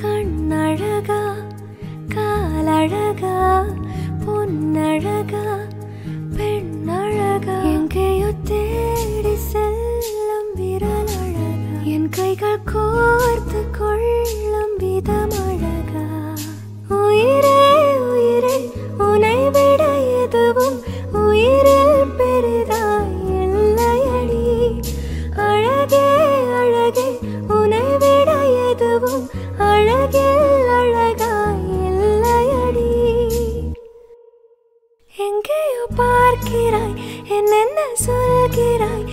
கண்ணழகா காலழகா பொன்னழகா. கைகள் கோர்த்து கொள்ளும் விதம் அழகா உயிரே உயிரே உனை விட எதுவும் உயிரில் பெரிதாய் இல்லையடி. அழகே அழகே உனை விட எதுவும் அழகில் அழகாய் இல்லையடி. எங்கேயோ பார்க்கிறாய் என்னென்ன சொல்கிறாய்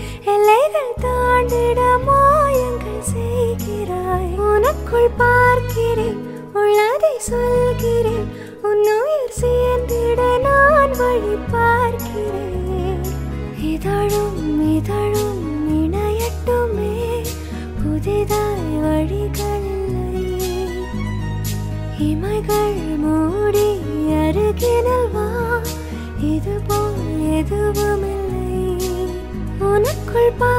உனக்குள் பார்க்கிறேன் உள்ளதை சொல்கிறேன் உன்னுயிர் சேர்ந்திட நான் வழி பார்க்கிறேன். இதழும் இதழும் இணையட்டுமே புதிதாய் வழிகள் இமைகள் மூடி அருகினில் வா இது போல் எதுவுமில்லை உனக்குள் பார்க்கவா